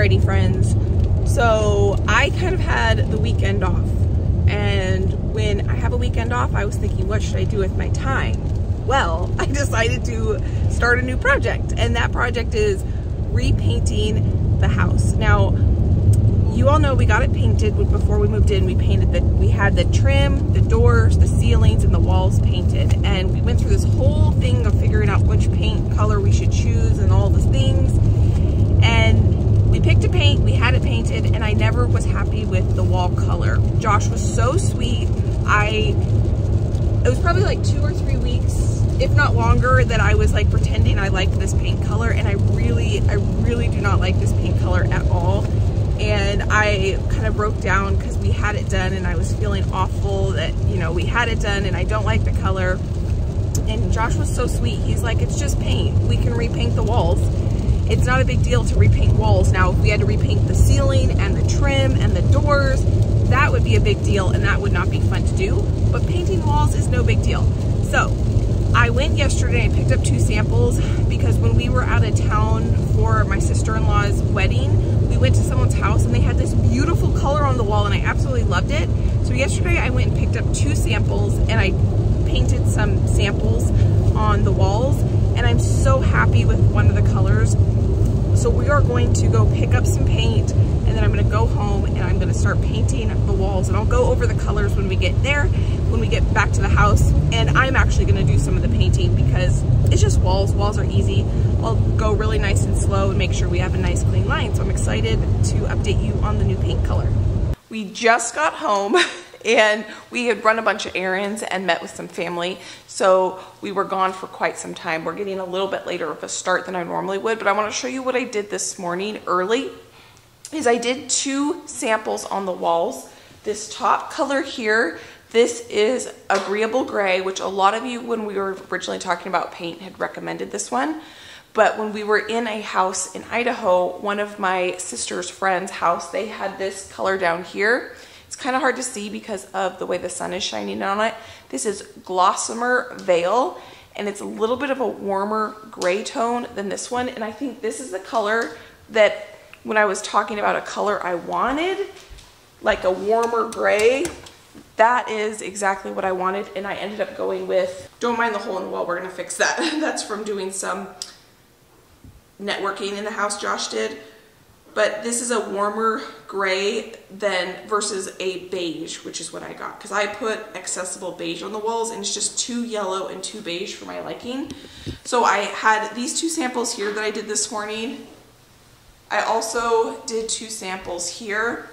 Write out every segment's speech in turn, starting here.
Alrighty friends, so I kind of had the weekend off and when I have a weekend off I was thinking what should I do with my time? Well, I decided to start a new project and that project is repainting the house. Now, you all know we got it painted before we moved in. We painted the, we had the trim, the doors, the ceilings, and the walls painted. And we went through this whole thing of figuring out which paint color we should choose and all the things and we picked a paint, we had it painted, and I never was happy with the wall color. Josh was so sweet. I, it was probably like two or three weeks, if not longer, that I was like pretending I liked this paint color, and I really, I really do not like this paint color at all. And I kind of broke down because we had it done and I was feeling awful that, you know, we had it done and I don't like the color. And Josh was so sweet. He's like, it's just paint. We can repaint the walls it's not a big deal to repaint walls. Now, if we had to repaint the ceiling and the trim and the doors, that would be a big deal and that would not be fun to do. But painting walls is no big deal. So I went yesterday and picked up two samples because when we were out of town for my sister-in-law's wedding, we went to someone's house and they had this beautiful color on the wall and I absolutely loved it. So yesterday I went and picked up two samples and I painted some samples on the walls and I'm so happy with one of the colors. So we are going to go pick up some paint and then I'm gonna go home and I'm gonna start painting the walls and I'll go over the colors when we get there, when we get back to the house. And I'm actually gonna do some of the painting because it's just walls, walls are easy. I'll go really nice and slow and make sure we have a nice clean line. So I'm excited to update you on the new paint color. We just got home and we had run a bunch of errands and met with some family. So we were gone for quite some time. We're getting a little bit later of a start than I normally would, but I wanna show you what I did this morning early is I did two samples on the walls. This top color here, this is Agreeable Gray, which a lot of you, when we were originally talking about paint, had recommended this one. But when we were in a house in Idaho, one of my sister's friend's house, they had this color down here kind of hard to see because of the way the sun is shining on it. This is Gossamer Veil, and it's a little bit of a warmer gray tone than this one. And I think this is the color that when I was talking about a color I wanted, like a warmer gray, that is exactly what I wanted. And I ended up going with, don't mind the hole in the wall, we're gonna fix that. That's from doing some networking in the house Josh did but this is a warmer gray than versus a beige, which is what I got. Because I put accessible beige on the walls and it's just too yellow and too beige for my liking. So I had these two samples here that I did this morning. I also did two samples here.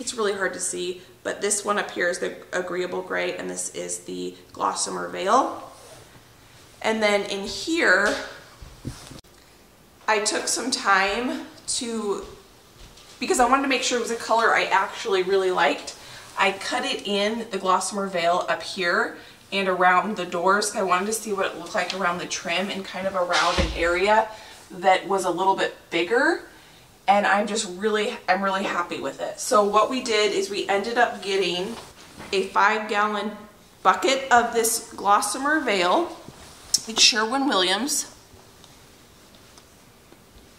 It's really hard to see, but this one up here is the agreeable gray and this is the Gossamer Veil. And then in here, I took some time to, because I wanted to make sure it was a color I actually really liked, I cut it in the Gossamer Veil up here and around the doors. I wanted to see what it looked like around the trim and kind of around an area that was a little bit bigger and I'm just really, I'm really happy with it. So what we did is we ended up getting a five gallon bucket of this Gossamer Veil. It's Sherwin-Williams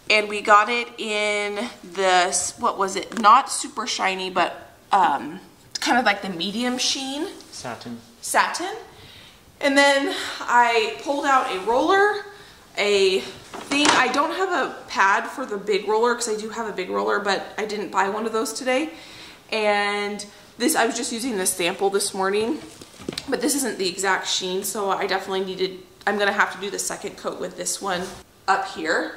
and we got it in this, what was it, not super shiny, but um, kind of like the medium sheen. Satin. Satin. And then I pulled out a roller, a thing. I don't have a pad for the big roller because I do have a big roller, but I didn't buy one of those today. And this, I was just using this sample this morning, but this isn't the exact sheen, so I definitely needed, I'm gonna have to do the second coat with this one up here.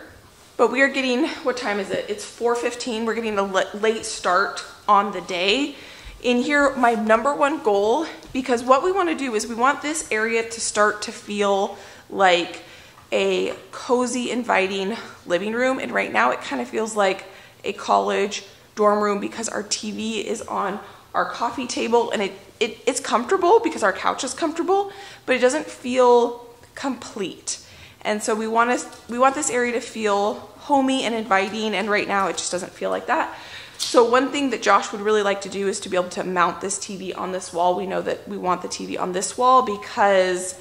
But we are getting, what time is it? It's 4.15. We're getting a late start on the day. In here, my number one goal, because what we wanna do is we want this area to start to feel like a cozy, inviting living room. And right now it kind of feels like a college dorm room because our TV is on our coffee table and it, it it's comfortable because our couch is comfortable, but it doesn't feel complete. And so we want to we want this area to feel homey and inviting and right now it just doesn't feel like that. So one thing that Josh would really like to do is to be able to mount this TV on this wall. We know that we want the TV on this wall because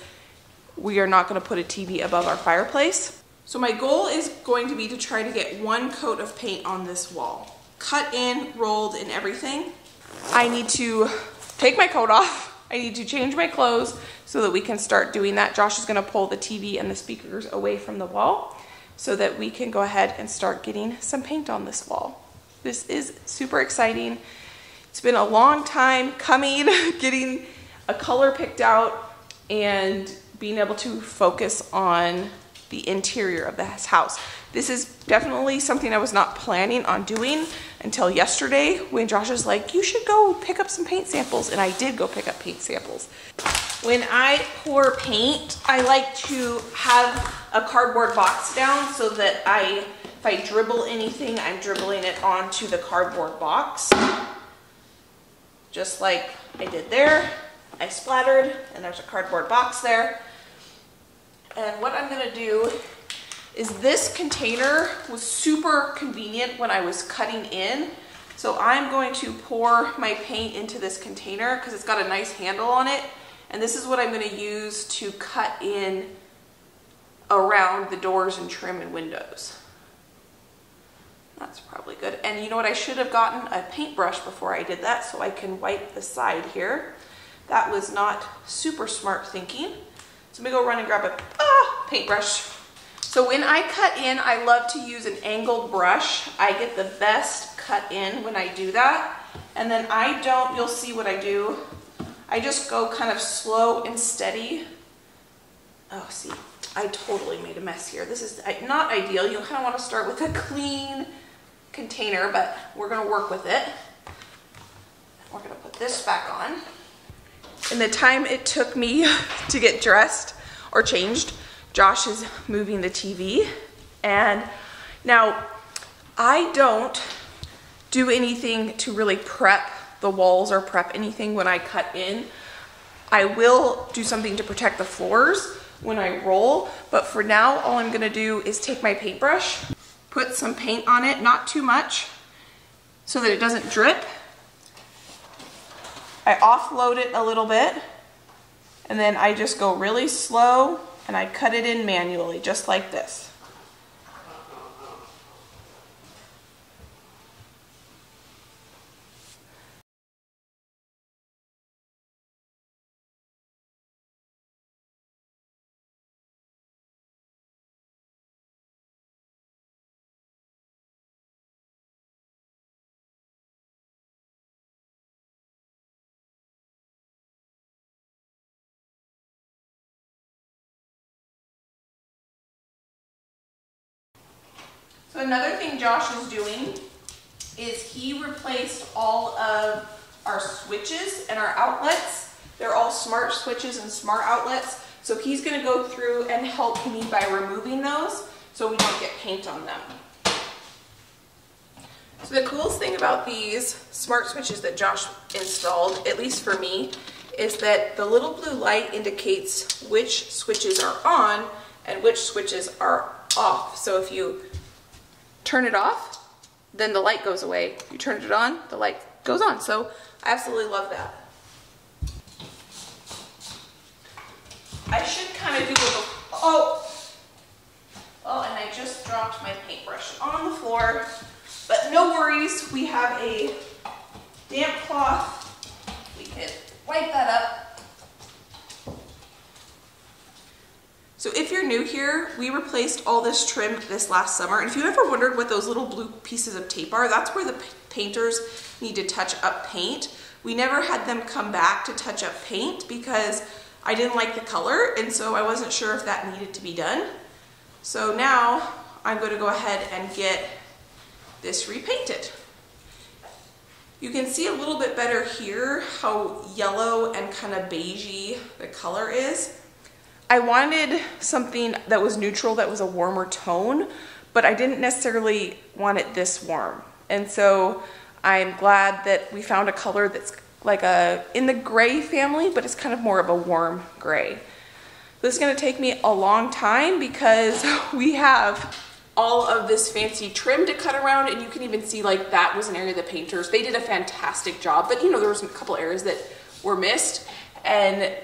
we are not going to put a TV above our fireplace. So my goal is going to be to try to get one coat of paint on this wall. Cut in, rolled, and everything. I need to take my coat off. I need to change my clothes so that we can start doing that. Josh is gonna pull the TV and the speakers away from the wall so that we can go ahead and start getting some paint on this wall. This is super exciting. It's been a long time coming, getting a color picked out and being able to focus on the interior of this house. This is definitely something I was not planning on doing until yesterday when Josh was like, you should go pick up some paint samples. And I did go pick up paint samples. When I pour paint, I like to have a cardboard box down so that I, if I dribble anything, I'm dribbling it onto the cardboard box. Just like I did there. I splattered and there's a cardboard box there. And what I'm gonna do is this container was super convenient when I was cutting in. So I'm going to pour my paint into this container because it's got a nice handle on it. And this is what I'm gonna use to cut in around the doors and trim and windows. That's probably good. And you know what? I should have gotten a paintbrush before I did that so I can wipe the side here. That was not super smart thinking. So let me go run and grab a ah, paintbrush. So when I cut in, I love to use an angled brush. I get the best cut in when I do that. And then I don't, you'll see what I do. I just go kind of slow and steady. Oh, see, I totally made a mess here. This is not ideal. You kind of want to start with a clean container, but we're going to work with it. We're going to put this back on. In the time it took me to get dressed or changed, Josh is moving the TV. And now I don't do anything to really prep the walls or prep anything when I cut in. I will do something to protect the floors when I roll, but for now, all I'm gonna do is take my paintbrush, put some paint on it, not too much, so that it doesn't drip. I offload it a little bit, and then I just go really slow and I cut it in manually, just like this. So another thing Josh is doing is he replaced all of our switches and our outlets. They're all smart switches and smart outlets. So he's gonna go through and help me by removing those so we don't get paint on them. So the coolest thing about these smart switches that Josh installed, at least for me, is that the little blue light indicates which switches are on and which switches are off. So if you turn it off, then the light goes away. You turn it on, the light goes on. So I absolutely love that. I should kind of do a little, oh, oh, and I just dropped my paintbrush on the floor, but no worries. We have a damp cloth. We can wipe that up So if you're new here, we replaced all this trim this last summer. And if you ever wondered what those little blue pieces of tape are, that's where the painters need to touch up paint. We never had them come back to touch up paint because I didn't like the color and so I wasn't sure if that needed to be done. So now I'm going to go ahead and get this repainted. You can see a little bit better here how yellow and kind of beigey the color is. I wanted something that was neutral, that was a warmer tone, but I didn't necessarily want it this warm. And so I'm glad that we found a color that's like a in the gray family, but it's kind of more of a warm gray. This is gonna take me a long time because we have all of this fancy trim to cut around and you can even see like that was an area the painters, they did a fantastic job, but you know, there was a couple areas that were missed and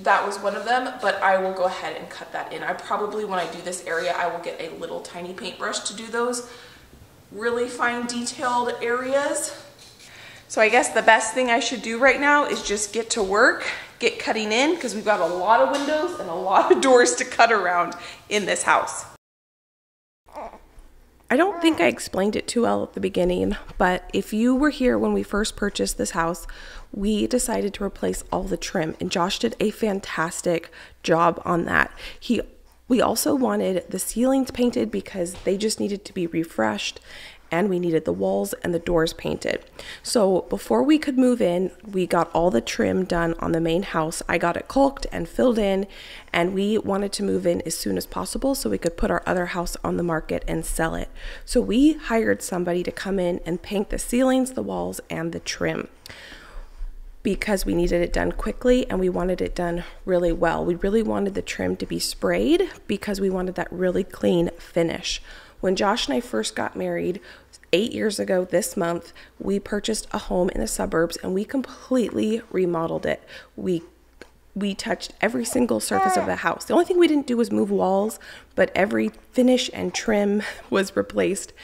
that was one of them, but I will go ahead and cut that in. I probably, when I do this area, I will get a little tiny paintbrush to do those really fine detailed areas. So I guess the best thing I should do right now is just get to work, get cutting in, because we've got a lot of windows and a lot of doors to cut around in this house. I don't think I explained it too well at the beginning, but if you were here when we first purchased this house, we decided to replace all the trim, and Josh did a fantastic job on that. He we also wanted the ceilings painted because they just needed to be refreshed and we needed the walls and the doors painted. So before we could move in, we got all the trim done on the main house. I got it caulked and filled in, and we wanted to move in as soon as possible so we could put our other house on the market and sell it. So we hired somebody to come in and paint the ceilings, the walls, and the trim because we needed it done quickly and we wanted it done really well. We really wanted the trim to be sprayed because we wanted that really clean finish. When Josh and I first got married, eight years ago this month, we purchased a home in the suburbs and we completely remodeled it. We we touched every single surface of the house. The only thing we didn't do was move walls, but every finish and trim was replaced.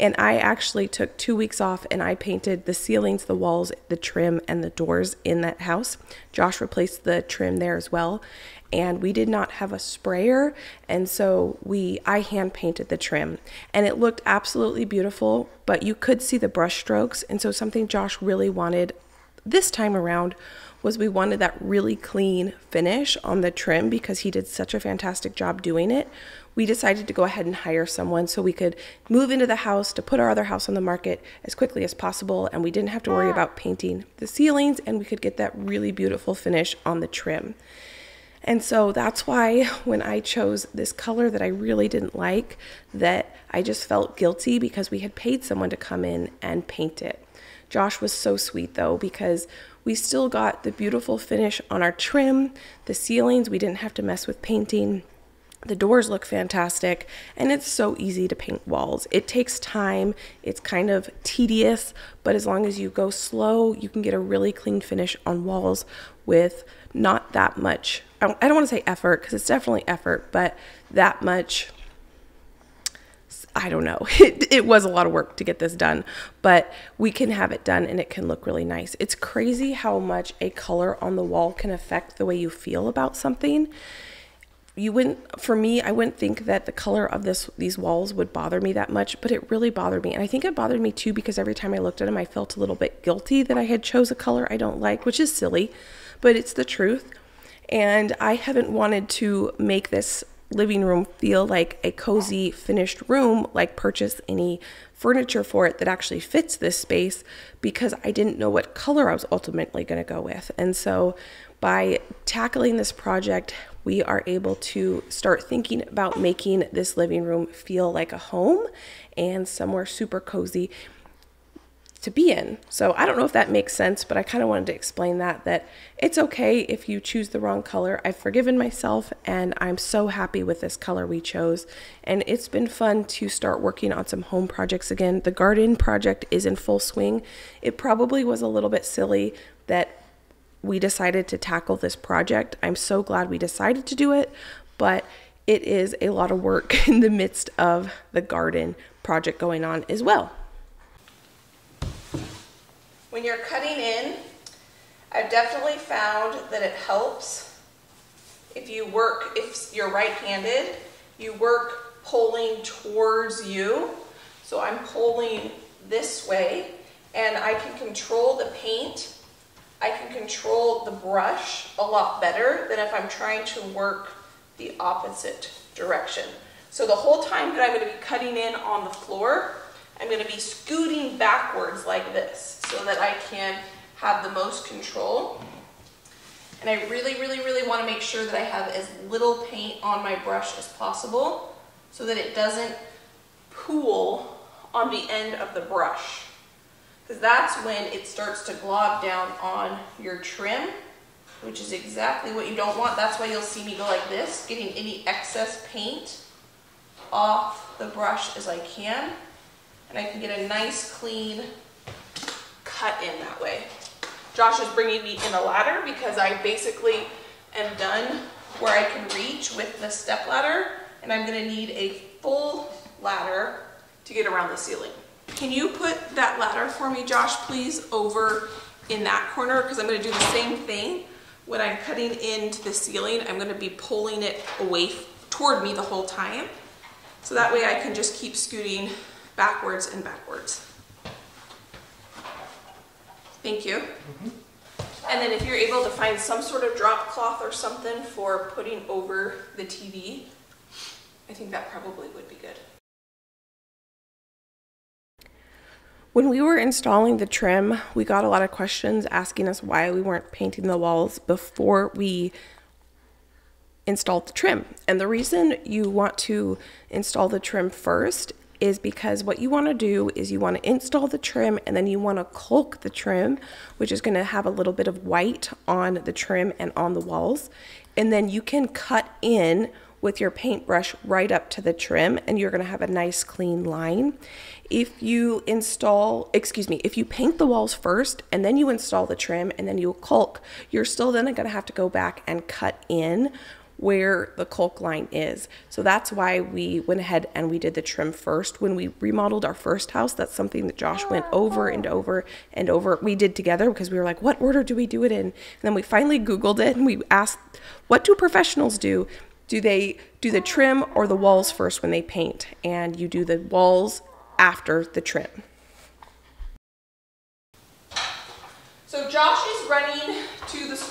And I actually took two weeks off and I painted the ceilings, the walls, the trim, and the doors in that house. Josh replaced the trim there as well. And we did not have a sprayer, and so we I hand painted the trim, and it looked absolutely beautiful. But you could see the brush strokes, and so something Josh really wanted this time around was we wanted that really clean finish on the trim because he did such a fantastic job doing it. We decided to go ahead and hire someone so we could move into the house to put our other house on the market as quickly as possible and we didn't have to worry about painting the ceilings and we could get that really beautiful finish on the trim. And so that's why when I chose this color that I really didn't like, that I just felt guilty because we had paid someone to come in and paint it. Josh was so sweet though because we still got the beautiful finish on our trim, the ceilings, we didn't have to mess with painting. The doors look fantastic and it's so easy to paint walls. It takes time, it's kind of tedious, but as long as you go slow, you can get a really clean finish on walls with not that much. I don't want to say effort because it's definitely effort, but that much I don't know. It, it was a lot of work to get this done, but we can have it done and it can look really nice. It's crazy how much a color on the wall can affect the way you feel about something. You wouldn't, for me, I wouldn't think that the color of this these walls would bother me that much, but it really bothered me. And I think it bothered me too because every time I looked at them, I felt a little bit guilty that I had chose a color I don't like, which is silly, but it's the truth. And I haven't wanted to make this living room feel like a cozy finished room like purchase any furniture for it that actually fits this space because I didn't know what color I was ultimately going to go with. And so by tackling this project, we are able to start thinking about making this living room feel like a home and somewhere super cozy to be in. So I don't know if that makes sense, but I kind of wanted to explain that that it's okay if you choose the wrong color. I've forgiven myself and I'm so happy with this color we chose. And it's been fun to start working on some home projects again. The garden project is in full swing. It probably was a little bit silly that we decided to tackle this project. I'm so glad we decided to do it, but it is a lot of work in the midst of the garden project going on as well. When you're cutting in, I've definitely found that it helps if you work, if you're right-handed, you work pulling towards you. So I'm pulling this way and I can control the paint. I can control the brush a lot better than if I'm trying to work the opposite direction. So the whole time that I'm going to be cutting in on the floor, I'm going to be scooting backwards like this so that I can have the most control. And I really, really, really want to make sure that I have as little paint on my brush as possible so that it doesn't pool on the end of the brush. Because that's when it starts to glob down on your trim, which is exactly what you don't want. That's why you'll see me go like this, getting any excess paint off the brush as I can. And I can get a nice clean cut in that way. Josh is bringing me in a ladder because I basically am done where I can reach with the step ladder and I'm gonna need a full ladder to get around the ceiling. Can you put that ladder for me, Josh, please, over in that corner? Because I'm gonna do the same thing. When I'm cutting into the ceiling, I'm gonna be pulling it away toward me the whole time. So that way I can just keep scooting backwards and backwards. Thank you. Mm -hmm. And then if you're able to find some sort of drop cloth or something for putting over the TV, I think that probably would be good. When we were installing the trim, we got a lot of questions asking us why we weren't painting the walls before we installed the trim. And the reason you want to install the trim first is because what you want to do is you want to install the trim and then you want to caulk the trim, which is going to have a little bit of white on the trim and on the walls. And then you can cut in with your paintbrush right up to the trim and you're going to have a nice clean line. If you install, excuse me, if you paint the walls first and then you install the trim and then you caulk, you're still then going to have to go back and cut in where the caulk line is. So that's why we went ahead and we did the trim first. When we remodeled our first house, that's something that Josh went over and over and over. We did together because we were like, what order do we do it in? And then we finally Googled it and we asked, what do professionals do? Do they do the trim or the walls first when they paint? And you do the walls after the trim. So Josh is running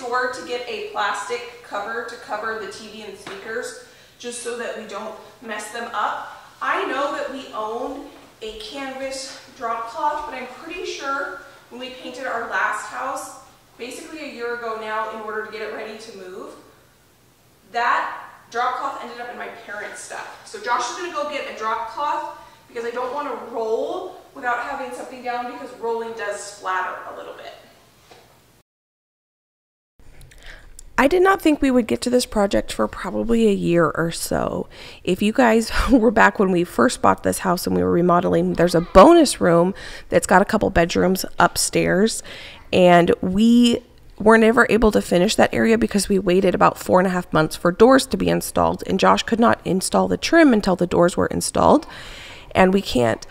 to to get a plastic cover to cover the TV and speakers just so that we don't mess them up. I know that we own a canvas drop cloth, but I'm pretty sure when we painted our last house, basically a year ago now in order to get it ready to move, that drop cloth ended up in my parents' stuff. So Josh is gonna go get a drop cloth because I don't wanna roll without having something down because rolling does splatter a little bit. I did not think we would get to this project for probably a year or so. If you guys were back when we first bought this house and we were remodeling, there's a bonus room that's got a couple bedrooms upstairs, and we were never able to finish that area because we waited about four and a half months for doors to be installed, and Josh could not install the trim until the doors were installed, and we can't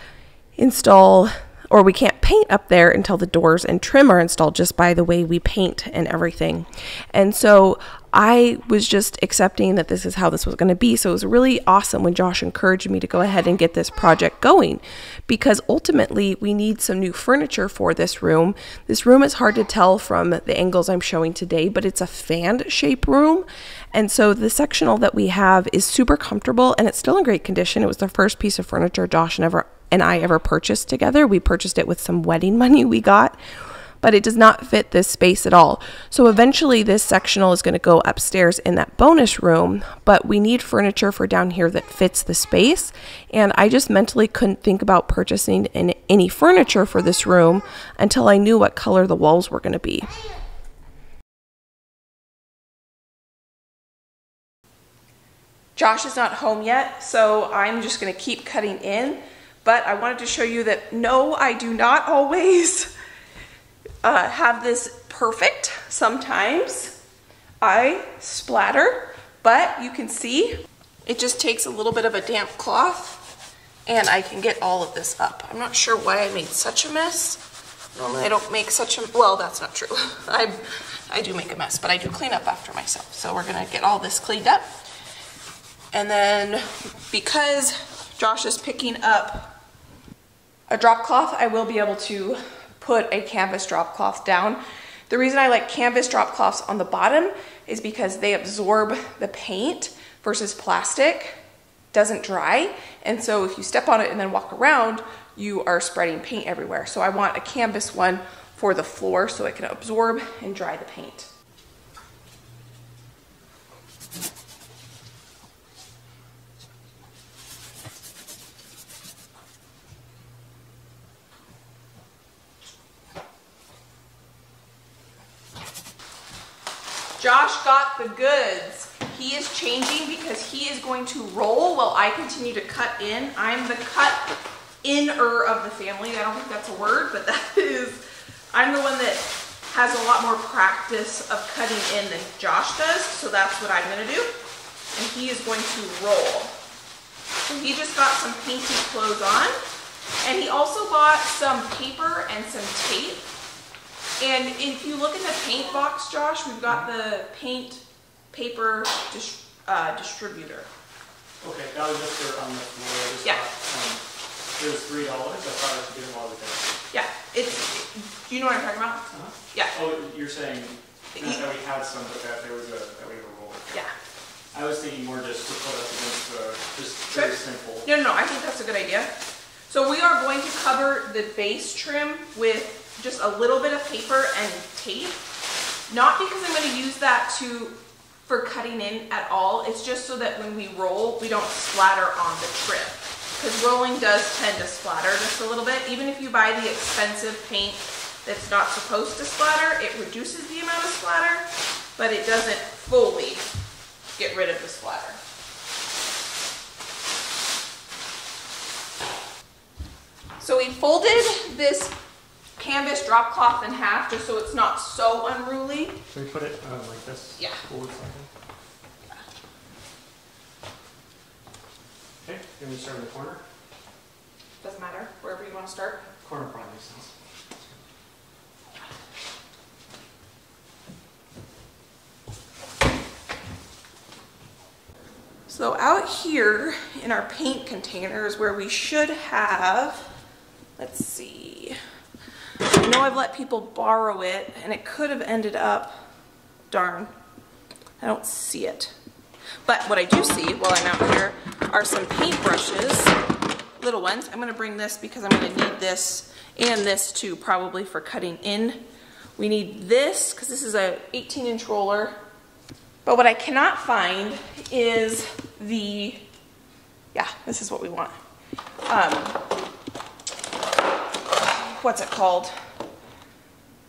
install or we can't paint up there until the doors and trim are installed just by the way we paint and everything. And so I was just accepting that this is how this was going to be. So it was really awesome when Josh encouraged me to go ahead and get this project going because ultimately we need some new furniture for this room. This room is hard to tell from the angles I'm showing today, but it's a fan shape room. And so the sectional that we have is super comfortable and it's still in great condition. It was the first piece of furniture Josh and ever and I ever purchased together. We purchased it with some wedding money we got, but it does not fit this space at all. So eventually, this sectional is going to go upstairs in that bonus room, but we need furniture for down here that fits the space. And I just mentally couldn't think about purchasing any furniture for this room until I knew what color the walls were going to be. Josh is not home yet, so I'm just going to keep cutting in but I wanted to show you that no, I do not always uh, have this perfect. Sometimes I splatter, but you can see it just takes a little bit of a damp cloth and I can get all of this up. I'm not sure why I made such a mess. Normally I don't make such a, well, that's not true. I, I do make a mess, but I do clean up after myself. So we're gonna get all this cleaned up. And then because Josh is picking up a drop cloth, I will be able to put a canvas drop cloth down. The reason I like canvas drop cloths on the bottom is because they absorb the paint versus plastic doesn't dry. And so if you step on it and then walk around, you are spreading paint everywhere. So I want a canvas one for the floor so it can absorb and dry the paint. Josh got the goods. He is changing because he is going to roll while I continue to cut in. I'm the cut inner of the family. I don't think that's a word, but that is, I'm the one that has a lot more practice of cutting in than Josh does, so that's what I'm gonna do. And he is going to roll. So he just got some painty clothes on, and he also bought some paper and some tape. And if you look in the paint box, Josh, we've got the paint paper uh, distributor. Okay, that was just for on the floor. Yeah. um, It was three dollars. I thought I get them all together. Yeah, it's, do you know what I'm talking about? Uh-huh. Yeah, Oh, you're saying not that we had some, but that there was a that we have a roll. yeah. I was thinking more just to put us against the just Sure. very simple. No, no, no, I think that's a good idea. So we are going to cover the base trim with just a little bit of paper and tape. Not because I'm gonna use that to, for cutting in at all, it's just so that when we roll, we don't splatter on the trim. Because rolling does tend to splatter just a little bit. Even if you buy the expensive paint that's not supposed to splatter, it reduces the amount of splatter, but it doesn't fully get rid of the splatter. So we folded this canvas drop cloth in half just so it's not so unruly. Should we put it um, like this? Yeah. Forward. Okay, then we start in the corner. Doesn't matter, wherever you want to start. Corner probably makes sense. So out here in our paint containers where we should have, let's see. I know I've let people borrow it and it could have ended up, darn, I don't see it. But what I do see while I'm out here are some paint brushes, little ones. I'm gonna bring this because I'm gonna need this and this too, probably for cutting in. We need this, because this is a 18 inch roller. But what I cannot find is the, yeah, this is what we want. Um, what's it called?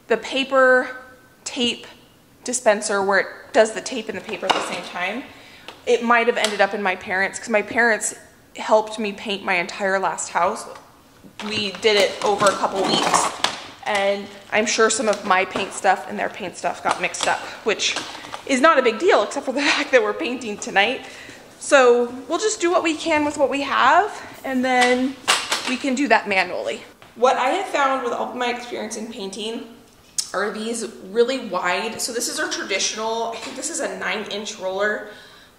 The paper tape dispenser where it does the tape and the paper at the same time. It might have ended up in my parents because my parents helped me paint my entire last house. We did it over a couple weeks and I'm sure some of my paint stuff and their paint stuff got mixed up, which is not a big deal except for the fact that we're painting tonight. So we'll just do what we can with what we have and then we can do that manually. What I have found with all of my experience in painting are these really wide. So this is our traditional, I think this is a nine inch roller.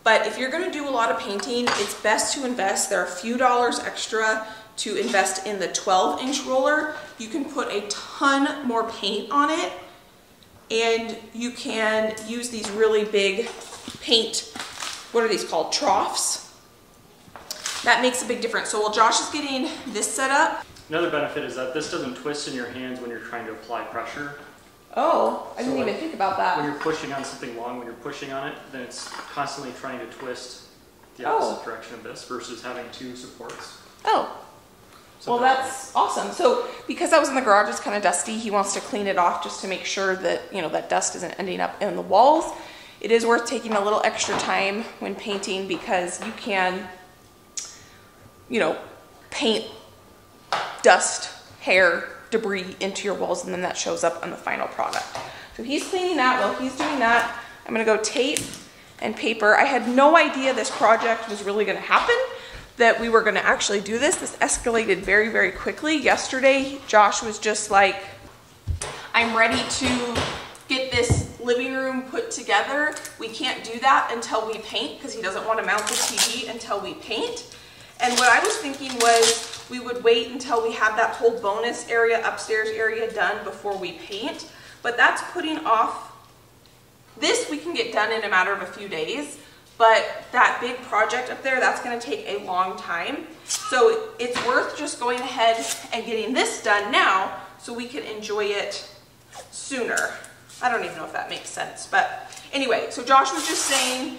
But if you're gonna do a lot of painting, it's best to invest. There are a few dollars extra to invest in the 12 inch roller. You can put a ton more paint on it and you can use these really big paint, what are these called, troughs? That makes a big difference. So while Josh is getting this set up, Another benefit is that this doesn't twist in your hands when you're trying to apply pressure. oh, I didn't even think about that. When you're pushing on something long, when you're pushing on it, then it's constantly trying to twist the Oh. opposite direction of this versus having two supports. Oh, So well, that's awesome. So because I was in the garage, it's kind of dusty. He wants to clean it off just to make sure that, you know, that dust isn't ending up in the walls. It is worth taking a little extra time when painting because you can, you know, paint dust, hair, debris into your walls and then that shows up on the final product. So he's cleaning that. While he's doing that, I'm gonna go tape and paper. I had no idea this project was really gonna happen, that we were gonna actually do this. This escalated very, very quickly. Yesterday, Josh was just like, I'm ready to get this living room put together. We can't do that until we paint because he doesn't want to mount the TV until we paint. And what I was thinking was we would wait until we have that whole bonus area, upstairs area done before we paint. But that's putting off, this we can get done in a matter of a few days. But that big project up there, that's gonna take a long time. So it's worth just going ahead and getting this done now so we can enjoy it sooner. I don't even know if that makes sense, but anyway, so Josh was just saying,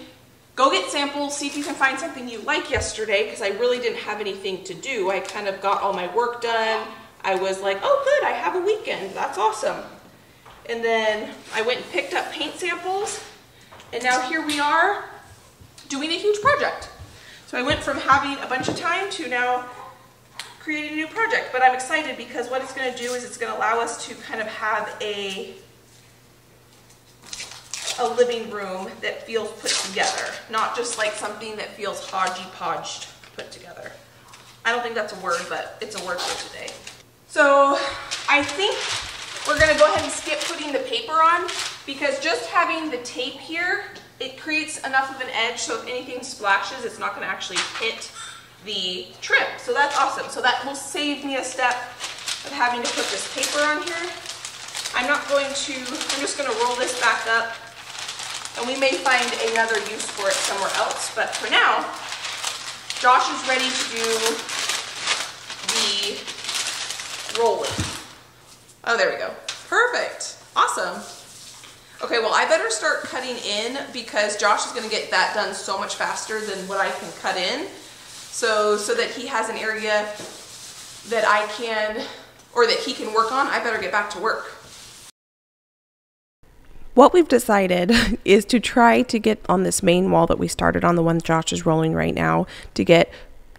go get samples, see if you can find something you like yesterday, because I really didn't have anything to do. I kind of got all my work done. I was like, oh good, I have a weekend, that's awesome. And then I went and picked up paint samples, and now here we are doing a huge project. So I went from having a bunch of time to now creating a new project, but I'm excited because what it's gonna do is it's gonna allow us to kind of have a a living room that feels put together, not just like something that feels hodgy-podged put together. I don't think that's a word, but it's a word for today. So I think we're gonna go ahead and skip putting the paper on because just having the tape here, it creates enough of an edge so if anything splashes, it's not gonna actually hit the trim. So that's awesome. So that will save me a step of having to put this paper on here. I'm not going to, I'm just gonna roll this back up and we may find another use for it somewhere else. But for now, Josh is ready to do the rolling. Oh, there we go. Perfect. Awesome. Okay, well, I better start cutting in because Josh is going to get that done so much faster than what I can cut in. So, so that he has an area that I can, or that he can work on, I better get back to work. What we've decided is to try to get on this main wall that we started on, the one Josh is rolling right now, to get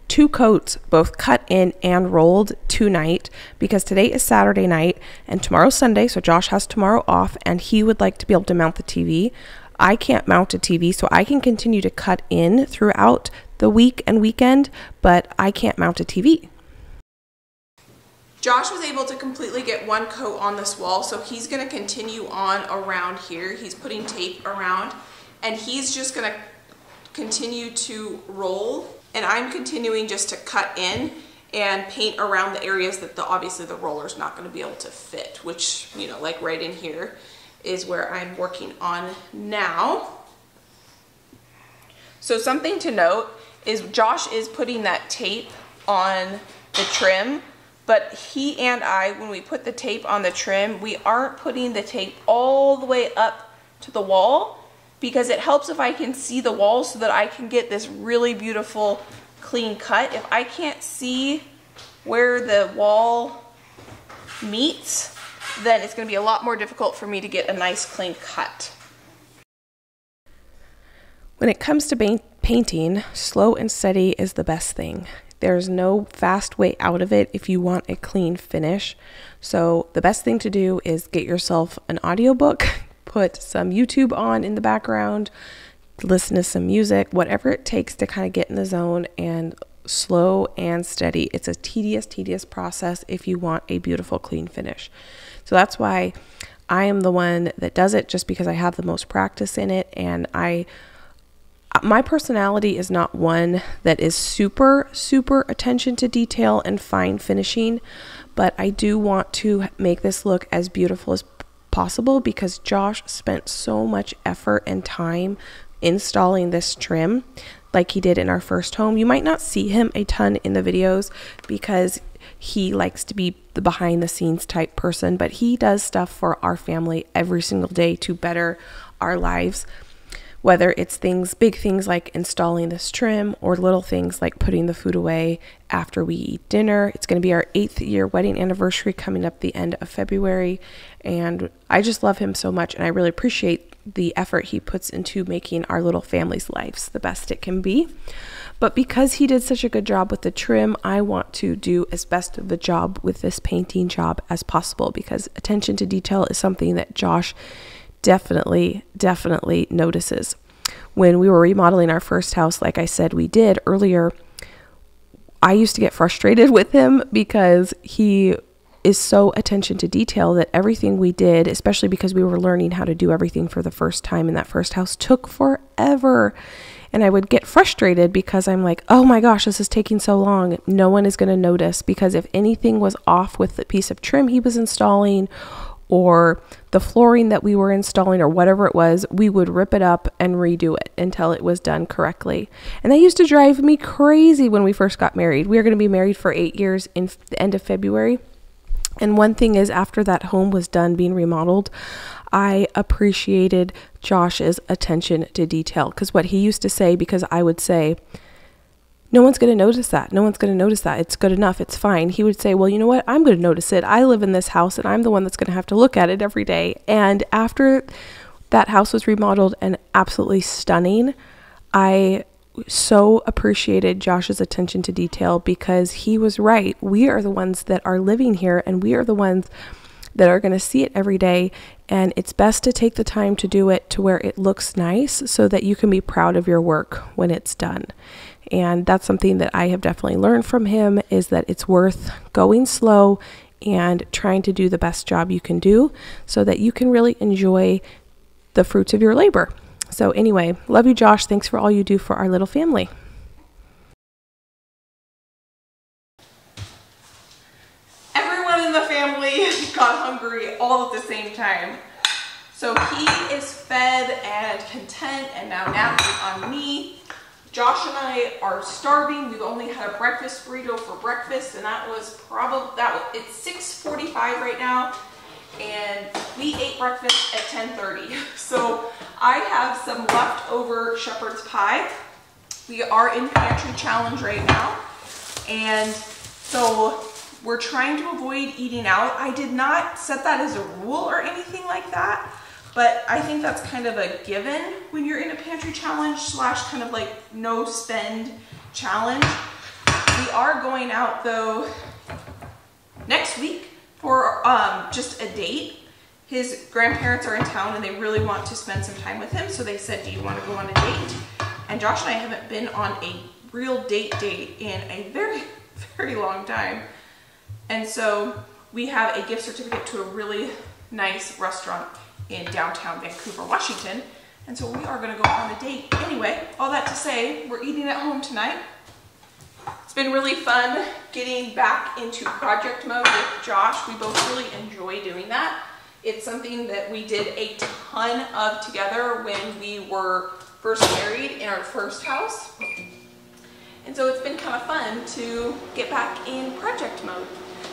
two coats both cut in and rolled tonight because today is Saturday night and tomorrow's Sunday, so Josh has tomorrow off and he would like to be able to mount the TV. I can't mount a TV, so I can continue to cut in throughout the week and weekend, but I can't mount a TV. Josh was able to completely get one coat on this wall, so he's going to continue on around here. He's putting tape around, and he's just going to continue to roll and I'm continuing just to cut in and paint around the areas that the obviously the roller's not going to be able to fit, which, you know, like right in here is where I'm working on now. So something to note is Josh is putting that tape on the trim, but he and I, when we put the tape on the trim, we aren't putting the tape all the way up to the wall because it helps if I can see the wall so that I can get this really beautiful clean cut. If I can't see where the wall meets, then it's going to be a lot more difficult for me to get a nice clean cut. When it comes to painting, slow and steady is the best thing. There's no fast way out of it if you want a clean finish. So the best thing to do is get yourself an audiobook, put some YouTube on in the background, listen to some music, whatever it takes to kind of get in the zone and slow and steady. It's a tedious, tedious process if you want a beautiful, clean finish. So that's why I am the one that does it just because I have the most practice in it and I my personality is not one that is super super attention to detail and fine finishing, but I do want to make this look as beautiful as possible because Josh spent so much effort and time installing this trim like he did in our first home. You might not see him a ton in the videos because he likes to be the behind the scenes type person, but he does stuff for our family every single day to better our lives whether it's things, big things like installing this trim, or little things like putting the food away after we eat dinner. It's going to be our eighth year wedding anniversary coming up the end of February. And I just love him so much, and I really appreciate the effort he puts into making our little family's lives the best it can be. But because he did such a good job with the trim, I want to do as best of a job with this painting job as possible because attention to detail is something that Josh definitely, definitely notices. When we were remodeling our first house, like I said, we did earlier, I used to get frustrated with him because he is so attention to detail that everything we did, especially because we were learning how to do everything for the first time in that first house, took forever. And I would get frustrated because I'm like, oh my gosh, this is taking so long. No one is going to notice because if anything was off with the piece of trim he was installing or the flooring that we were installing or whatever it was, we would rip it up and redo it until it was done correctly. And that used to drive me crazy when we first got married. We are going to be married for eight years in the end of February. And one thing is, after that home was done being remodeled, I appreciated Josh's attention to detail because what he used to say, because I would say, no one's going to notice that. No one's going to notice that. It's good enough. It's fine. He would say, Well, you know what? I'm going to notice it. I live in this house and I'm the one that's going to have to look at it every day. And after that house was remodeled and absolutely stunning, I so appreciated Josh's attention to detail because he was right. We are the ones that are living here and we are the ones that are going to see it every day. And it's best to take the time to do it to where it looks nice so that you can be proud of your work when it's done. And that's something that I have definitely learned from him is that it's worth going slow and trying to do the best job you can do so that you can really enjoy the fruits of your labor. So, anyway, love you, Josh. Thanks for all you do for our little family. Everyone in the family got hungry all at the same time. So he is fed and content and now napping on me. Josh and I are starving. We've only had a breakfast burrito for breakfast, and that was probably that. Was, it's 6:45 right now, and we ate breakfast at 10:30. So I have some leftover shepherd's pie. We are in pantry challenge right now, and so we're trying to avoid eating out. I did not set that as a rule or anything like that. But I think that's kind of a given when you're in a pantry challenge slash kind of like no spend challenge. We are going out though next week for um, just a date. His grandparents are in town and they really want to spend some time with him. So they said, do you want to go on a date? And Josh and I haven't been on a real date date in a very, very long time. And so we have a gift certificate to a really nice restaurant in downtown Vancouver, Washington. And so we are gonna go on a date. Anyway, all that to say, we're eating at home tonight. It's been really fun getting back into project mode with Josh. We both really enjoy doing that. It's something that we did a ton of together when we were first married in our first house. And so it's been kind of fun to get back in project mode.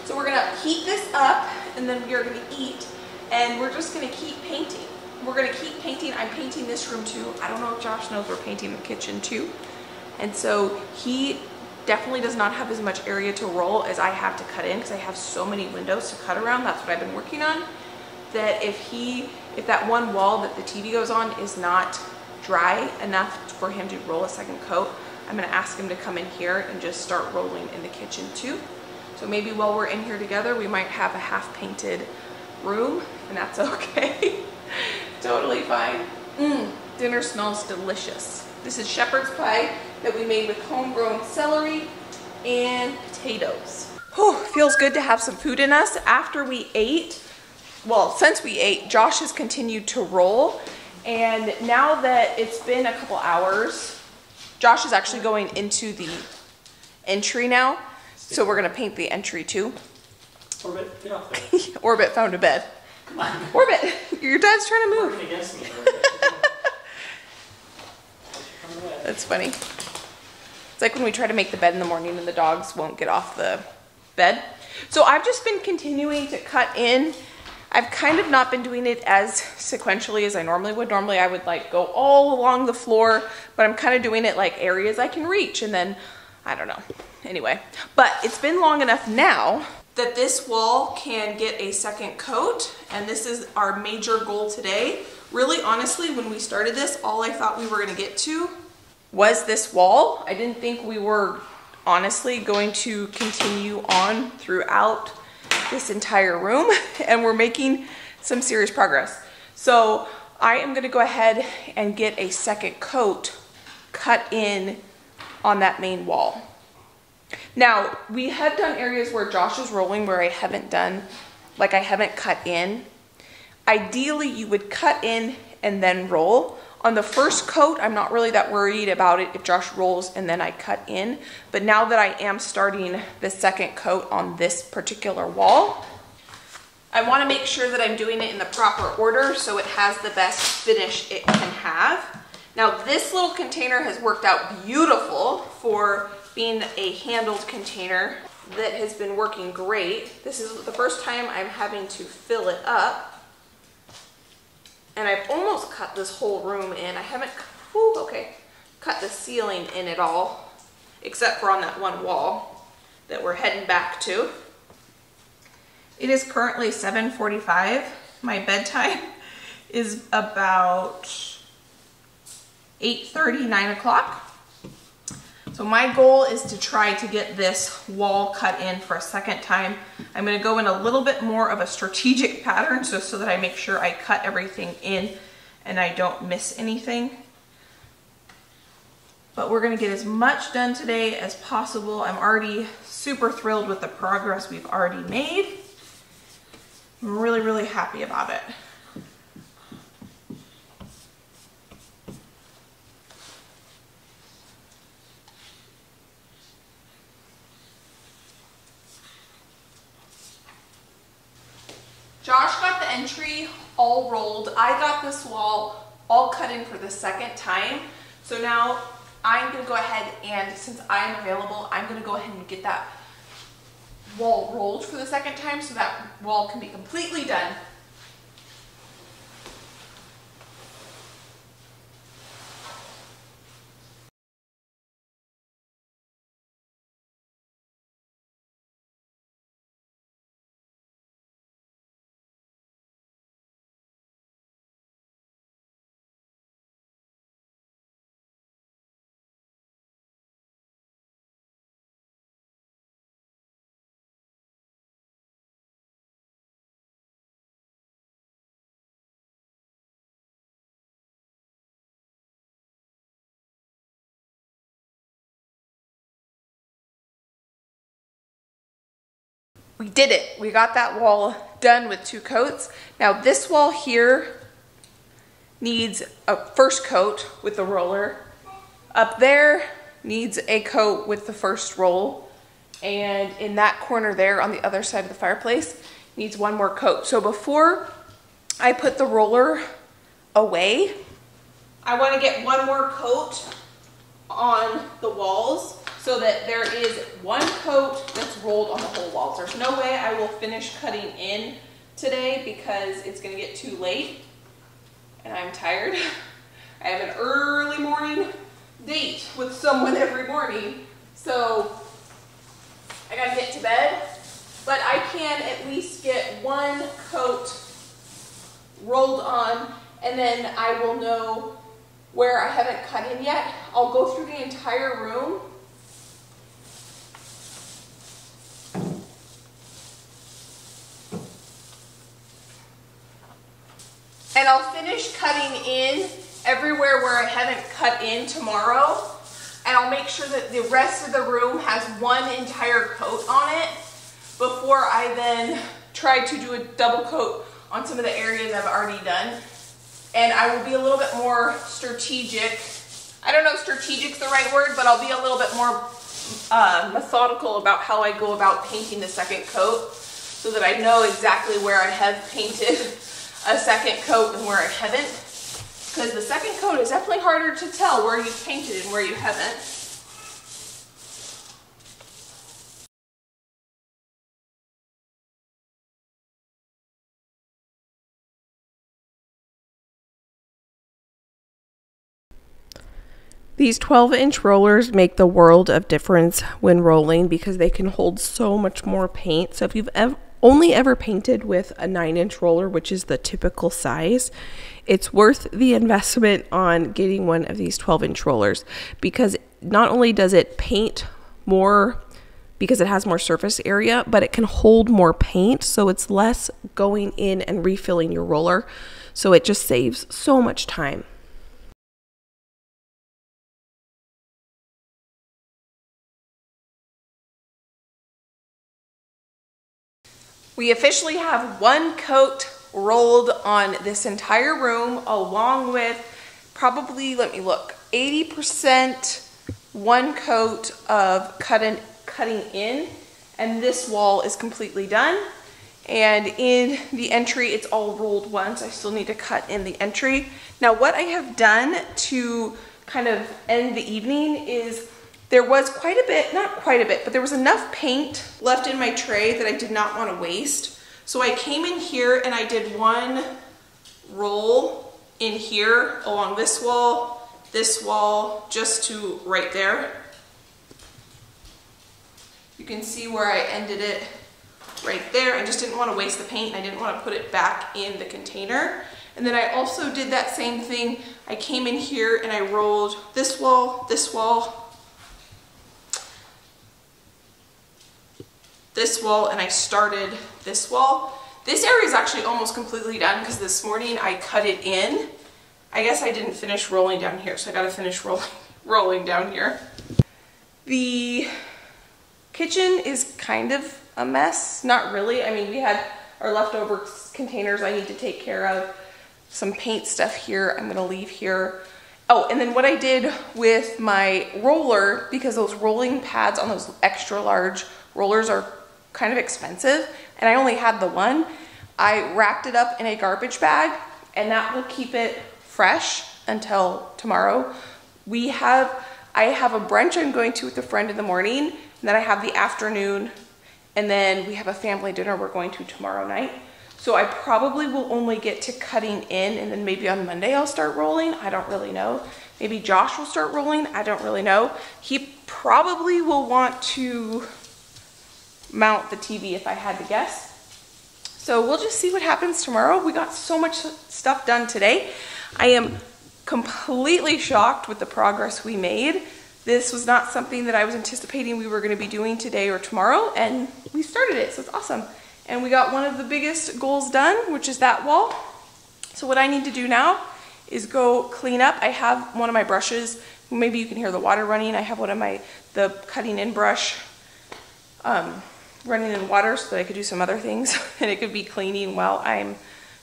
So we're gonna heat this up and then we are gonna eat and we're just gonna keep painting. We're gonna keep painting. I'm painting this room too. I don't know if Josh knows we're painting the kitchen too. And so he definitely does not have as much area to roll as I have to cut in because I have so many windows to cut around. That's what I've been working on. That if he, if that one wall that the TV goes on is not dry enough for him to roll a second coat, I'm gonna ask him to come in here and just start rolling in the kitchen too. So maybe while we're in here together, we might have a half painted room and that's okay. totally fine. Mmm, dinner smells delicious. This is shepherd's pie that we made with homegrown celery and potatoes. Whew, feels good to have some food in us. After we ate, well, since we ate, Josh has continued to roll. And now that it's been a couple hours, Josh is actually going into the entry now. So we're gonna paint the entry too. Orbit, get off there. Orbit found a bed. Come on. Orbit, your dad's trying to move. Working against me. Orbit. That's funny. It's like when we try to make the bed in the morning and the dogs won't get off the bed. So I've just been continuing to cut in. I've kind of not been doing it as sequentially as I normally would. Normally I would like go all along the floor, but I'm kind of doing it like areas I can reach and then I don't know. Anyway, but it's been long enough now that this wall can get a second coat and this is our major goal today. Really honestly, when we started this, all I thought we were gonna get to was this wall. I didn't think we were honestly going to continue on throughout this entire room and we're making some serious progress. So I am gonna go ahead and get a second coat cut in on that main wall. Now, we have done areas where Josh is rolling where I haven't done, like I haven't cut in. Ideally, you would cut in and then roll. On the first coat, I'm not really that worried about it if Josh rolls and then I cut in. But now that I am starting the second coat on this particular wall, I want to make sure that I'm doing it in the proper order so it has the best finish it can have. Now this little container has worked out beautiful for being a handled container that has been working great. This is the first time I'm having to fill it up. And I've almost cut this whole room in. I haven't, whew, okay, cut the ceiling in at all, except for on that one wall that we're heading back to. It is currently 7.45. My bedtime is about 8.30, 9 o'clock. So So my goal is to try to get this wall cut in for a second time. I'm gonna go in a little bit more of a strategic pattern just so that I make sure I cut everything in and I don't miss anything. But we're gonna get as much done today as possible. I'm already super thrilled with the progress we've already made. I'm really, really happy about it. Josh got the entry all rolled. I got this wall all cut in for the second time. So now I'm gonna go ahead and since I'm available, I'm gonna go ahead and get that wall rolled for the second time so that wall can be completely done. We did it. We got that wall done with two coats. Now this wall here needs a first coat with the roller. Up there needs a coat with the first roll. And in that corner there on the other side of the fireplace needs one more coat. So before I put the roller away, I wanna get one more coat on the walls so that there is one coat that's rolled on the whole walls. There's no way I will finish cutting in today because it's gonna get too late and I'm tired. I have an early morning date with someone every morning, so I gotta get to bed, but I can at least get one coat rolled on and then I will know where I haven't cut in yet. I'll go through the entire room I'll finish cutting in everywhere where I haven't cut in tomorrow. And I'll make sure that the rest of the room has one entire coat on it before I then try to do a double coat on some of the areas I've already done. And I will be a little bit more strategic. I don't know if strategic's the right word, but I'll be a little bit more uh, methodical about how I go about painting the second coat so that I know exactly where I have painted a second coat and where I haven't. Because the second coat is definitely harder to tell where you've painted and where you haven't. These 12 inch rollers make the world of difference when rolling because they can hold so much more paint. So if you've ever only ever painted with a 9 inch roller, which is the typical size, it's worth the investment on getting one of these 12 inch rollers because not only does it paint more because it has more surface area, but it can hold more paint, so it's less going in and refilling your roller. So it just saves so much time. We officially have one coat rolled on this entire room along with probably, let me look, 80% one coat of cut cutting in and this wall is completely done. And in the entry, it's all rolled once. I still need to cut in the entry. Now what I have done to kind of end the evening is there was quite a bit, not quite a bit, but there was enough paint left in my tray that I did not want to waste. So I came in here and I did one roll in here along this wall, this wall, just to right there. You can see where I ended it right there. I just didn't want to waste the paint. I didn't want to put it back in the container. And then I also did that same thing. I came in here and I rolled this wall, this wall, this wall and I started this wall. This area is actually almost completely done because this morning I cut it in. I guess I didn't finish rolling down here, so I gotta finish rolling, rolling down here. The kitchen is kind of a mess. Not really. I mean, we had our leftover containers I need to take care of. Some paint stuff here I'm gonna leave here. Oh, and then what I did with my roller, because those rolling pads on those extra large rollers are kind of expensive, and I only had the one, I wrapped it up in a garbage bag, and that will keep it fresh until tomorrow. We have, I have a brunch I'm going to with a friend in the morning, and then I have the afternoon, and then we have a family dinner we're going to tomorrow night. So I probably will only get to cutting in and then maybe on Monday I'll start rolling. I don't really know. Maybe Josh will start rolling. I don't really know. He probably will want to mount the TV if I had to guess. So we'll just see what happens tomorrow. We got so much stuff done today. I am completely shocked with the progress we made. This was not something that I was anticipating we were going to be doing today or tomorrow, and we started it, so it's awesome. And we got one of the biggest goals done, which is that wall. So what I need to do now is go clean up. I have one of my brushes. Maybe you can hear the water running. I have one of my, the cutting in brush um, running in water so that I could do some other things. and it could be cleaning while I'm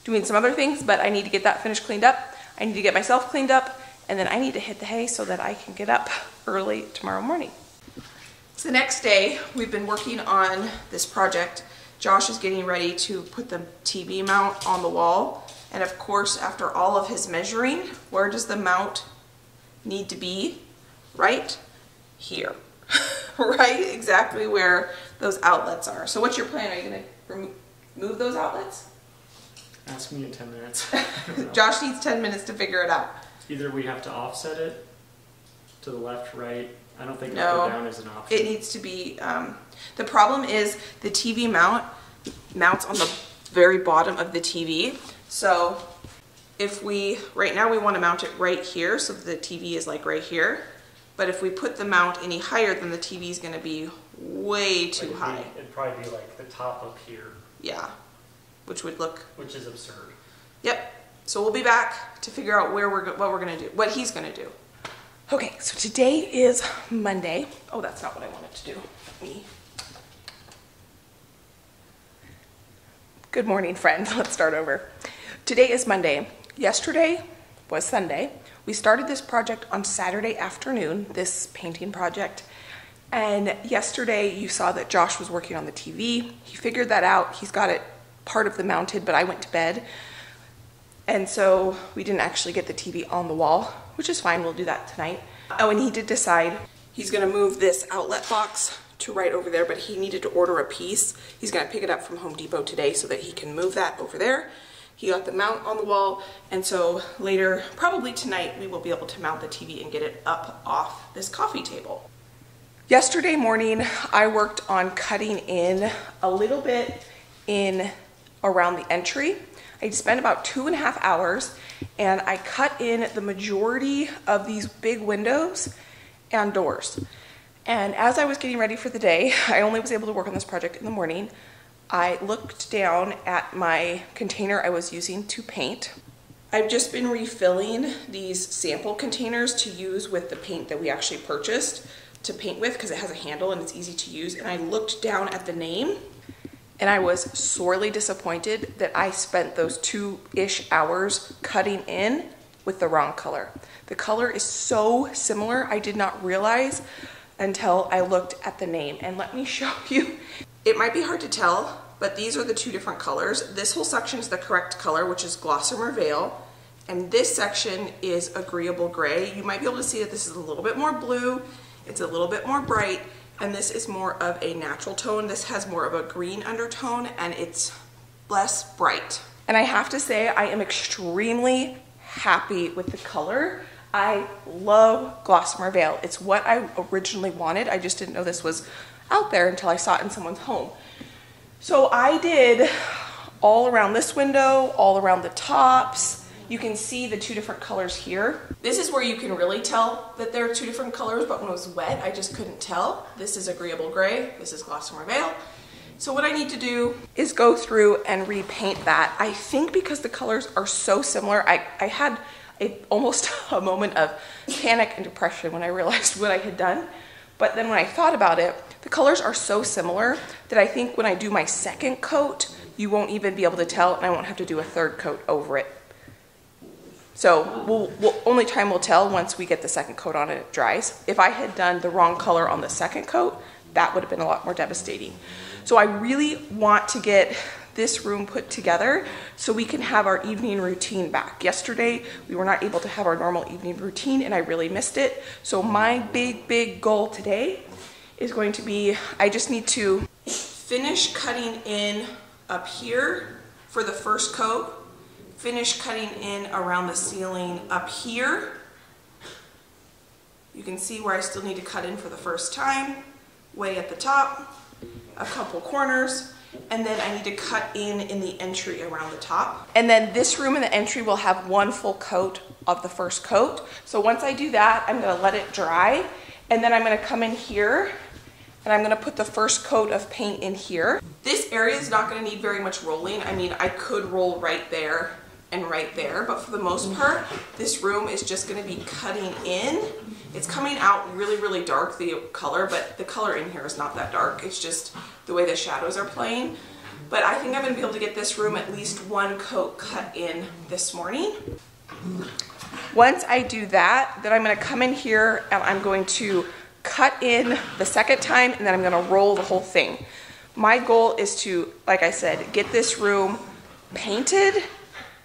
doing some other things, but I need to get that finished cleaned up. I need to get myself cleaned up, and then I need to hit the hay so that I can get up early tomorrow morning. So the next day, we've been working on this project Josh is getting ready to put the TV mount on the wall. And of course, after all of his measuring, where does the mount need to be? Right here. right? Exactly where those outlets are. So what's your plan? Are you going to remove those outlets? Ask me in 10 minutes. Josh needs 10 minutes to figure it out. Either we have to offset it to the left, right. I don't think no, up or down is an option. It needs to be, um, the problem is the TV mount mounts on the very bottom of the TV. So if we, right now we want to mount it right here so the TV is like right here. But if we put the mount any higher, then the TV is going to be way too it'd high. Be, it'd probably be like the top up here. Yeah, which would look. Which is absurd. Yep. So we'll be back to figure out where we're what we're going to do, what he's going to do. Okay, so today is Monday. Oh, that's not what I wanted to do. Me. Good morning, friends. Let's start over. Today is Monday. Yesterday was Sunday. We started this project on Saturday afternoon, this painting project. And yesterday you saw that Josh was working on the TV. He figured that out. He's got it part of the mounted, but I went to bed. And so we didn't actually get the TV on the wall which is fine, we'll do that tonight. Oh, and he did decide he's gonna move this outlet box to right over there, but he needed to order a piece. He's gonna pick it up from Home Depot today so that he can move that over there. He got the mount on the wall, and so later, probably tonight, we will be able to mount the TV and get it up off this coffee table. Yesterday morning, I worked on cutting in a little bit in around the entry. I spent about two and a half hours and I cut in the majority of these big windows and doors. And as I was getting ready for the day, I only was able to work on this project in the morning. I looked down at my container I was using to paint. I've just been refilling these sample containers to use with the paint that we actually purchased to paint with because it has a handle and it's easy to use. And I looked down at the name and I was sorely disappointed that I spent those two-ish hours cutting in with the wrong color. The color is so similar, I did not realize until I looked at the name. And let me show you. It might be hard to tell, but these are the two different colors. This whole section is the correct color, which is Gossamer Veil. And this section is Agreeable Gray. You might be able to see that this is a little bit more blue. It's a little bit more bright and this is more of a natural tone. This has more of a green undertone and it's less bright. And I have to say, I am extremely happy with the color. I love Gossamer Veil. It's what I originally wanted. I just didn't know this was out there until I saw it in someone's home. So I did all around this window, all around the tops, you can see the two different colors here. This is where you can really tell that there are two different colors, but when it was wet, I just couldn't tell. This is Agreeable Gray, this is Gossamer Veil. So what I need to do is go through and repaint that. I think because the colors are so similar, I, I had a, almost a moment of panic and depression when I realized what I had done. But then when I thought about it, the colors are so similar that I think when I do my second coat, you won't even be able to tell and I won't have to do a third coat over it. So we'll, we'll, only time will tell once we get the second coat on and it dries. If I had done the wrong color on the second coat, that would have been a lot more devastating. So I really want to get this room put together so we can have our evening routine back. Yesterday, we were not able to have our normal evening routine and I really missed it. So my big, big goal today is going to be, I just need to finish cutting in up here for the first coat, finish cutting in around the ceiling up here. You can see where I still need to cut in for the first time, way at the top, a couple corners, and then I need to cut in in the entry around the top. And then this room in the entry will have one full coat of the first coat. So once I do that, I'm gonna let it dry, and then I'm gonna come in here and I'm gonna put the first coat of paint in here. This area is not gonna need very much rolling. I mean, I could roll right there and right there, but for the most part, this room is just gonna be cutting in. It's coming out really, really dark, the color, but the color in here is not that dark. It's just the way the shadows are playing. But I think I'm gonna be able to get this room at least one coat cut in this morning. Once I do that, then I'm gonna come in here and I'm going to cut in the second time and then I'm gonna roll the whole thing. My goal is to, like I said, get this room painted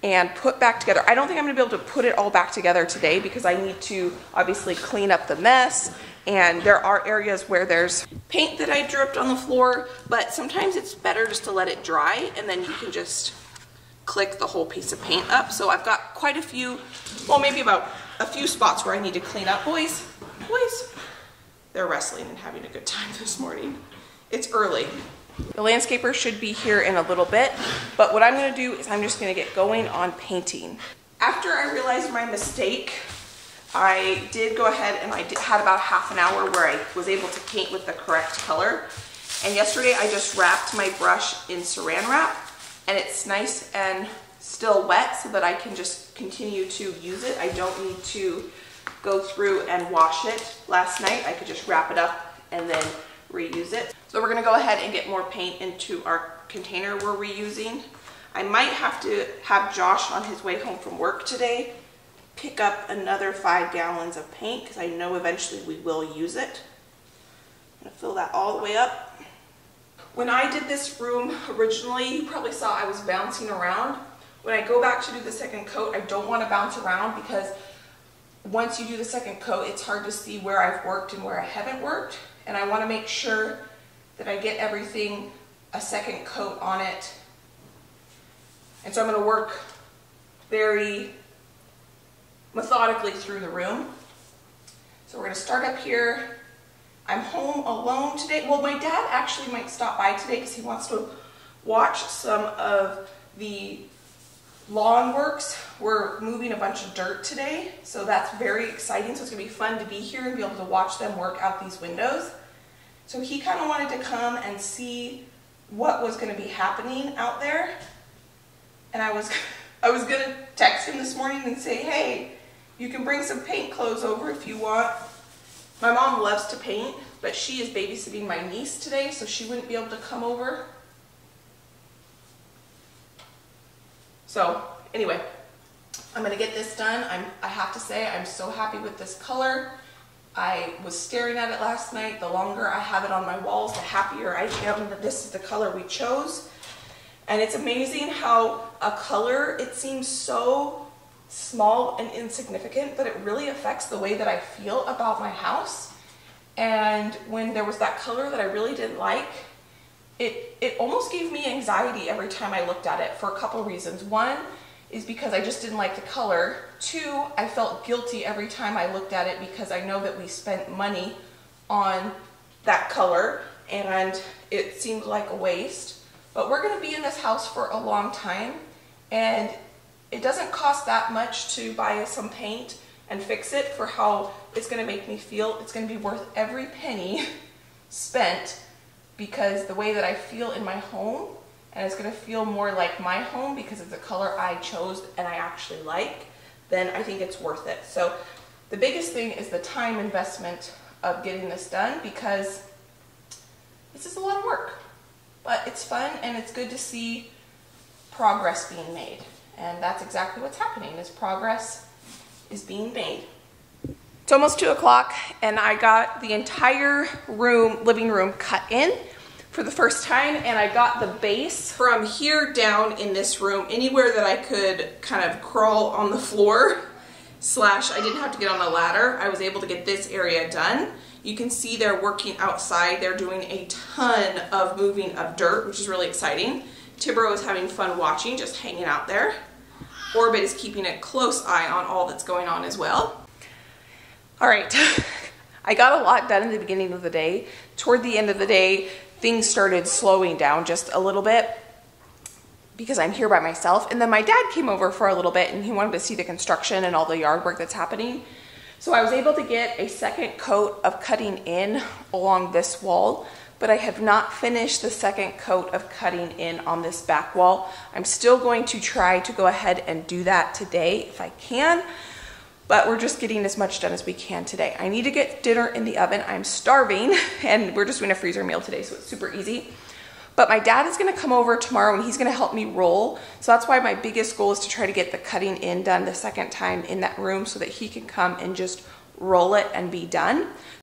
and put back together. I don't think I'm gonna be able to put it all back together today because I need to obviously clean up the mess and there are areas where there's paint that I dripped on the floor, but sometimes it's better just to let it dry and then you can just click the whole piece of paint up. So I've got quite a few, well maybe about a few spots where I need to clean up, boys. Boys, they're wrestling and having a good time this morning. It's early. The landscaper should be here in a little bit, but what I'm gonna do is I'm just gonna get going on painting. After I realized my mistake, I did go ahead and I did, had about half an hour where I was able to paint with the correct color. And yesterday I just wrapped my brush in saran wrap and it's nice and still wet so that I can just continue to use it. I don't need to go through and wash it last night. I could just wrap it up and then reuse it. So we're gonna go ahead and get more paint into our container we're reusing. I might have to have Josh on his way home from work today pick up another five gallons of paint because I know eventually we will use it. I'm gonna fill that all the way up. When I did this room originally, you probably saw I was bouncing around. When I go back to do the second coat, I don't want to bounce around because once you do the second coat, it's hard to see where I've worked and where I haven't worked. And I want to make sure that I get everything a second coat on it. And so I'm going to work very methodically through the room. So we're going to start up here. I'm home alone today. Well, my dad actually might stop by today because he wants to watch some of the lawn works. We're moving a bunch of dirt today, so that's very exciting. So it's gonna be fun to be here and be able to watch them work out these windows. So he kind of wanted to come and see what was gonna be happening out there. And I was, I was gonna text him this morning and say, hey, you can bring some paint clothes over if you want. My mom loves to paint, but she is babysitting my niece today, so she wouldn't be able to come over. So anyway, I'm gonna get this done. I'm, I have to say, I'm so happy with this color. I was staring at it last night. The longer I have it on my walls, the happier I am that this is the color we chose. And it's amazing how a color, it seems so small and insignificant, but it really affects the way that I feel about my house. And when there was that color that I really didn't like, it, it almost gave me anxiety every time I looked at it for a couple reasons. One is because I just didn't like the color. Two, I felt guilty every time I looked at it because I know that we spent money on that color and it seemed like a waste. But we're gonna be in this house for a long time and it doesn't cost that much to buy some paint and fix it for how it's gonna make me feel. It's gonna be worth every penny spent because the way that I feel in my home, and it's gonna feel more like my home because it's a color I chose and I actually like, then I think it's worth it. So the biggest thing is the time investment of getting this done because this is a lot of work, but it's fun and it's good to see progress being made. And that's exactly what's happening is progress is being made. It's almost two o'clock and I got the entire room, living room cut in for the first time and I got the base from here down in this room, anywhere that I could kind of crawl on the floor slash I didn't have to get on a ladder. I was able to get this area done. You can see they're working outside. They're doing a ton of moving of dirt, which is really exciting. Tibro is having fun watching, just hanging out there. Orbit is keeping a close eye on all that's going on as well. All right, I got a lot done in the beginning of the day. Toward the end of the day, things started slowing down just a little bit because I'm here by myself. And then my dad came over for a little bit and he wanted to see the construction and all the yard work that's happening. So I was able to get a second coat of cutting in along this wall, but I have not finished the second coat of cutting in on this back wall. I'm still going to try to go ahead and do that today if I can, but we're just getting as much done as we can today. I need to get dinner in the oven. I'm starving and we're just doing a freezer meal today, so it's super easy. But my dad is gonna come over tomorrow and he's gonna help me roll. So that's why my biggest goal is to try to get the cutting in done the second time in that room so that he can come and just roll it and be done.